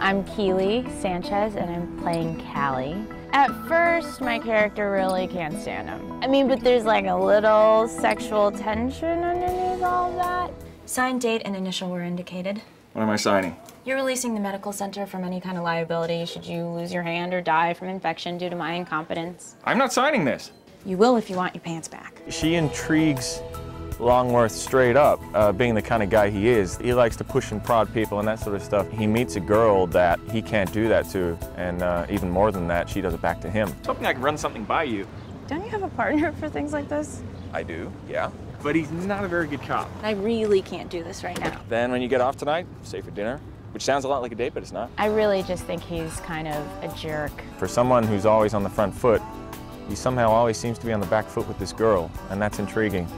I'm Kiele Sanchez and I'm playing Callie. At first, my character really can't stand him. I mean, but there's like a little sexual tension underneath all of that. Sign date and initial were indicated. What am I signing? You're releasing the medical center from any kind of liability should you lose your hand or die from infection due to my incompetence. I'm not signing this. You will if you want your pants back. She intrigues Longworth straight up, uh, being the kind of guy he is. He likes to push and prod people and that sort of stuff. He meets a girl that he can't do that to, and uh, even more than that, she does it back to him. I was hoping I could run something by you. Don't you have a partner for things like this? I do, yeah. But he's not a very good cop. I really can't do this right now. Then when you get off tonight, stay for dinner, which sounds a lot like a date, but it's not. I really just think he's kind of a jerk. For someone who's always on the front foot, he somehow always seems to be on the back foot with this girl, and that's intriguing.